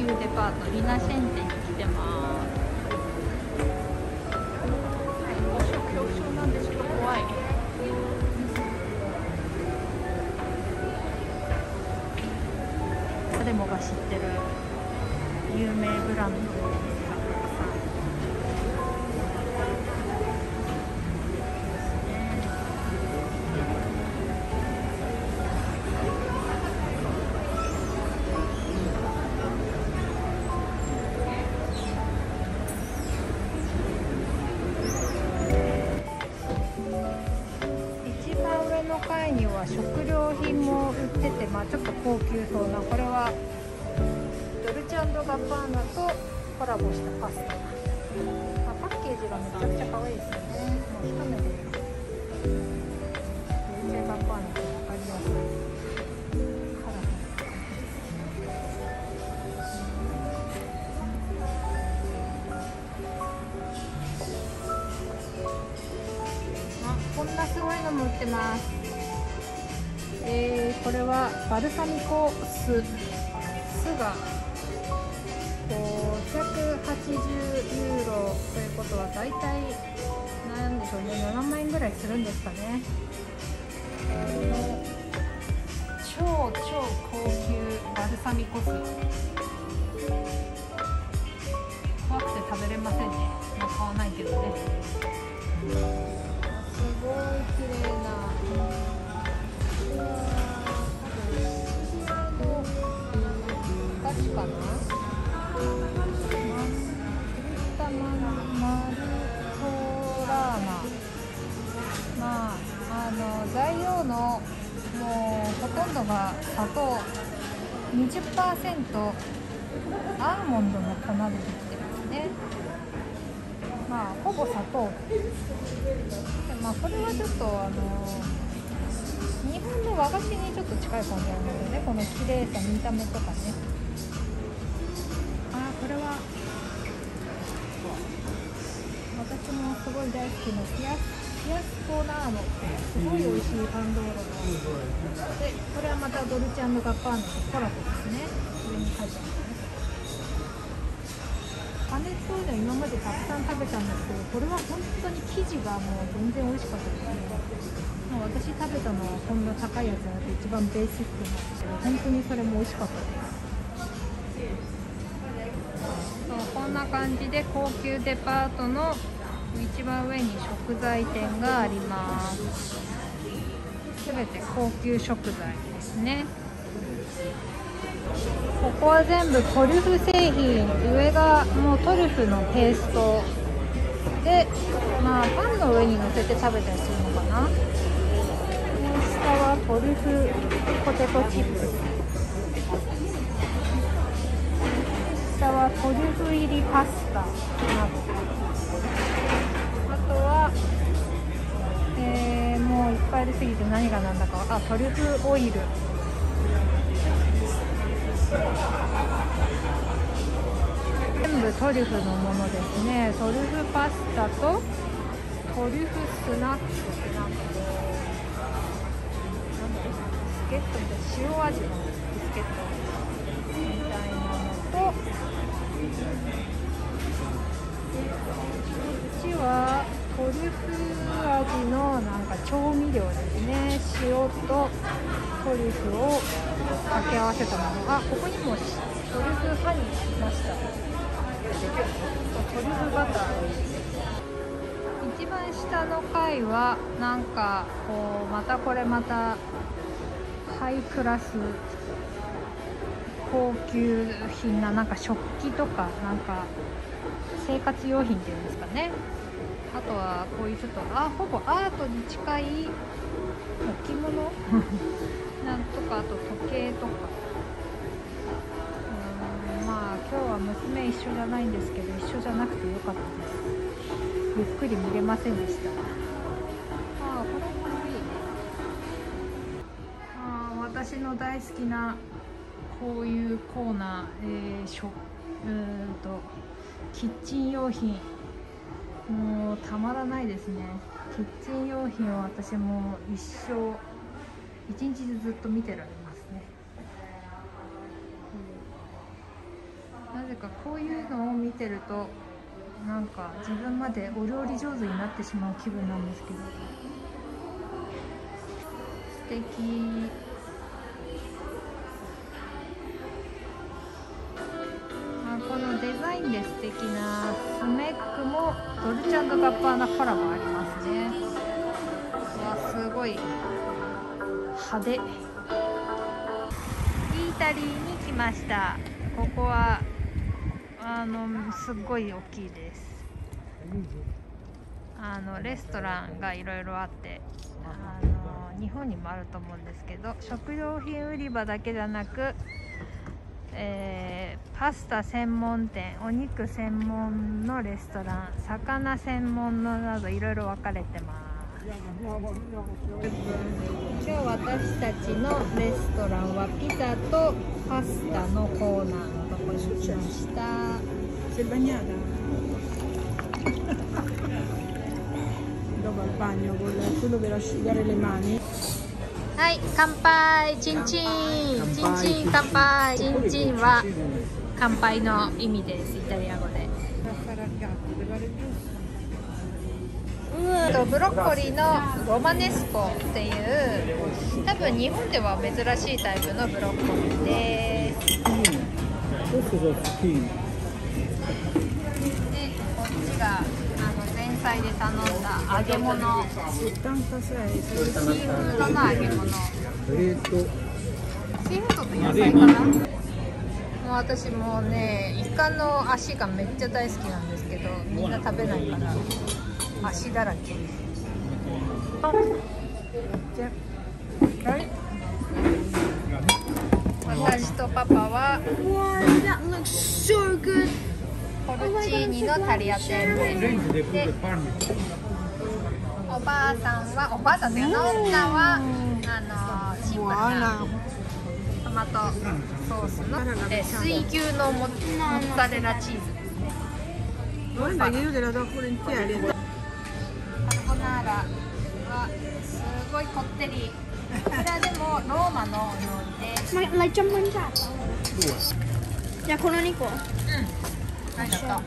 急デパートリナシェンテに来てます。ラボしたパスタ、まあ、パッケージがめちゃくちゃ可愛いですよねもう一目でドルチェガッバーナって分かりやすカラフルあこんなすごいのも売ってます。えー、これはバルサミコ酢。酢が。はだいたいなんでしょうね7万円ぐらいするんですかね。超超高級バルサミコ酢。怖くて食べれませんね。まあ買わないけどね。すごい綺麗な。20%アーモンドの粉でできてますね。まあほぼ砂糖。でまあこれはちょっとあの日本の和菓子にちょっと近い感じなのでねこの綺麗さ見た目とかね。あーこれは。私もすごい大好きなピアスピアスコーナーノすごい美味しいパンドーロのでこれはまたドルチェガッパーナとコラボですね上に書いてますパネットーネ今までたくさん食べたんですけどこれは本当に生地がもう全然美味しかったですねもう私食べたのはこんな高いやつじゃなくて一番ベーシックなんですけど本当にそれも美味しかったですこんな感じで高級デパートの一番上に食材店があります。すべて高級食材ですね。ここは全部トリュフ製品。上がもうトリュフのペーストでまあパンの上に乗せて食べたりするのかな。下はトリュフポテトチップ。下はトリュフ入りパスタなど。入、りすぎて何が何だかあトリュフオイル。全部トリュフのものですね。トリュフパスタとトリュフスナックってなんかこうなんだろうビスケットみたいな塩味のビスケット。トリュフ味のなんか調味料ですね。塩とトリュフを掛け合わせたものがここにもトリュフハニーいました。トリュフバター一番下の階はなんかこうまたこれまたハイクラス高級品ななんか食器とかなんか生活用品っていうんですかね。あとはこういうちょっとあほぼアートに近い置物？なんとかあと時計とか。うーんまあ今日は娘一緒じゃないんですけど一緒じゃなくてよかったです。ゆっくり見れませんでした。ああこれもいい。ねああ私の大好きなこういうコーナー、えー、しょうーんとキッチン用品もうたまらないですね。キッチン用品は私も一生一日中ずっと見てられますね、なぜかこういうのを見てるとなんか自分までお料理上手になってしまう気分なんですけど。素敵。ザインで素敵なスメックもドルチャンガッパーナコラボありますね。わすごい。派手。イータリーに来ました。ここはあのすっごい大きいです。あのレストランがいろいろあってあの日本にもあると思うんですけど食料品売り場だけじゃなく、えー、パスタ専門店お肉専門のレストラン魚専門のなどいろいろ分かれてます。今日私たちのレストランはピザとパスタのコーナーのところに来ました。はい、乾杯、チンチン、チンチン乾杯、チンチンは乾杯の意味です、イタリア語で。Giusto? とブロッコリーのロマネスコっていう多分日本では珍しいタイプのブロッコリーです。Questi sono zucchine. で、こっちがあの前菜で頼んだ揚げ物、シーフードの揚げ物。シーフードと野菜かなもう私もうねイカの足がめっちゃ大好きなんですけどみんな食べないから足だらけ私とパパは Wow, that looks so good. ポルチーニのタリアテンメ Prendi le でおばあさん。はおばあさんというか女はあのシンプルなトマトソースの水牛のモッツァレラチーズカルボナーラはすごいこってりこちらでもローマの料理です。Ma l'hai già mangiato? Due. Ya con Nico. ありがとう。Questo.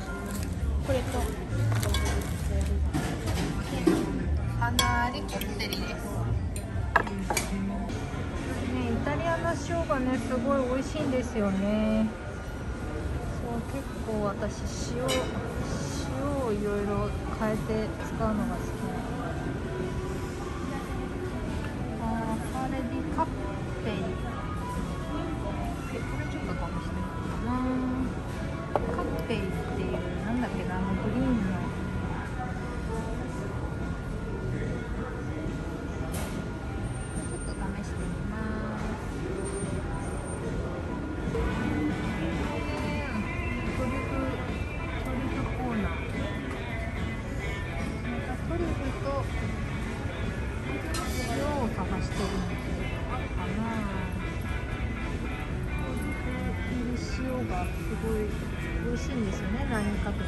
かなりこってりです。ね、イタリアの塩がね、すごい美味しいんですよね。そう、結構私塩、塩をいろいろ変えて使うのが好きすごい美味しいんですよね、ラインかけて。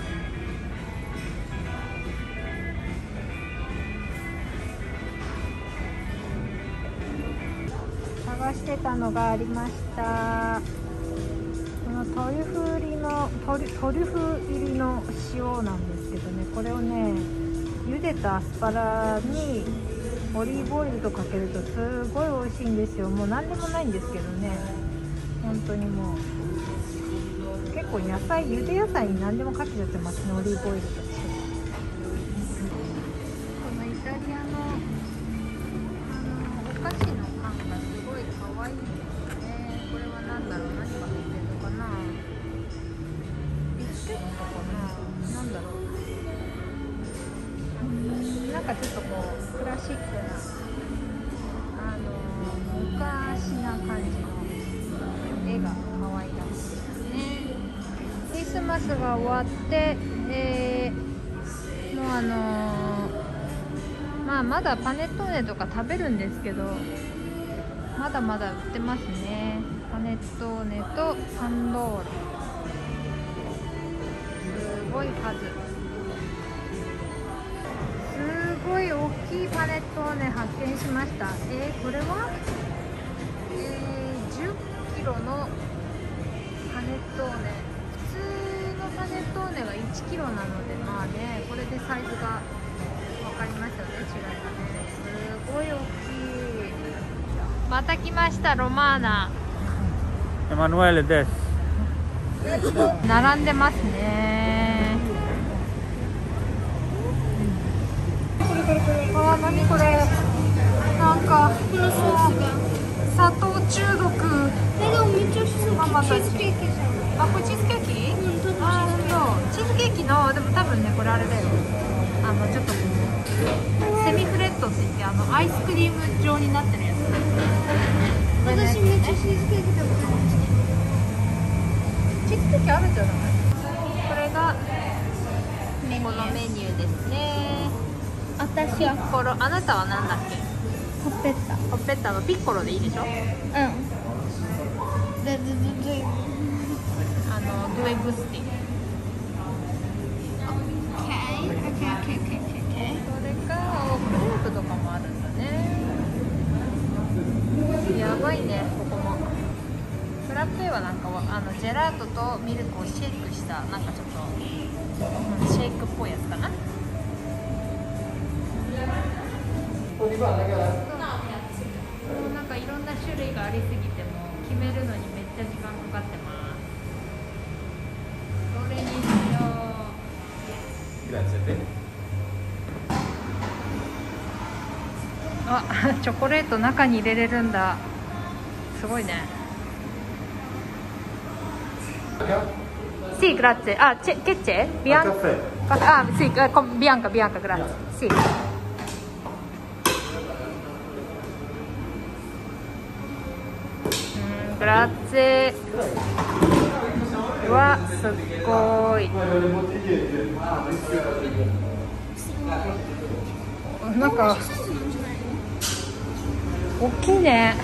探してたのがありました。このトリュフ入りのトリトリュフ入りの塩なんですけどね。これをね茹でたアスパラにオリーブオイルとかけるとすごい美味しいんですよ。もう何でもないんですけどね。本当にもう。結構野菜茹で野菜に何でもかけちゃってますねオリーブオイルとしてこのイタリアのあのお菓子の缶がすごい可愛いですね。これは何だろう何が入ってるのかなビスケットかななんだろうなんかちょっとこうクラシックなあの昔な感じの絵が可愛いですね。クリスマスが終わって、えー、もうあのーまあまだパネットーネとか食べるんですけどまだまだ売ってますね。パネットーネとサンロール。すごい数。すごい大きいパネットーネ発見しました。えー、これは？ロのパネットーネ。トーネが1キロなのでまあねこれでサイズが分か。りますよね違いがねすごい大きいまた。来ましたロマーナ Emanuele des. 並ん。でますねあー何これなんか砂糖中毒えでもめっちケーキのでも多分ねこれあれだよ。あのちょっとこうセミフレットって言ってあのアイスクリーム状になってるやつ。私めっちゃチーズケーキ食べたい。チーズケーキあるんじゃない。これがこのーメニューですね。私はコロあなたは何だっけ？コッペッタ。コッペッタのピッコロでいいでしょ？うん。あのドゥエグスティそれかクレープとかもあるんだね。やばいねここも。フラッペはなんかはあのジェラートとミルクをシェイクしたなんかちょっと、うんシェイクっぽいやつかな。なんかいろんな種類がありすぎても決めるのにめっちゃ時間かかってます。どれに Grazie a te. あ チョコレート中に入れれるんだ。すごいね。シーグラッチ。ェあチェケッチェ？ビアン？カフェ。あシーグビアンカビアンカグラッチェシーグラッチェはすっごい。なんか、大きいね。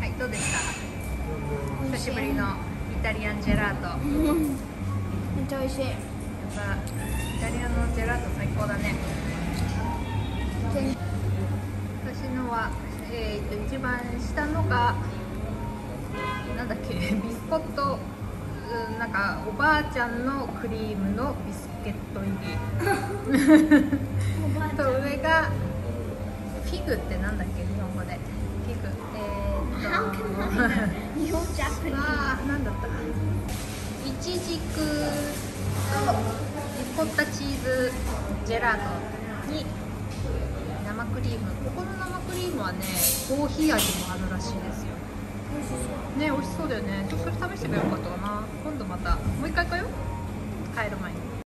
はい、どうですか？久しぶりのイタリアンジェラート。めっちゃ美味しいやっぱイタリアのジェラート最高だね私のは、えー、と一番下のがなんだっけビスコットうんなんかおばあちゃんのクリームのビスケット入り。と上がフィグってなんだっけ日本語で。フィグえー、っと日本ジャパニーあーなんだった。いちじくとリコッタチーズジェラートに生クリーム。ここの生クリームはねコーヒー味もあるらしいですよね美味しそうだよね。ちょっとそれ試してみようかとかな。今度またもう一回行こうよ。帰る前に。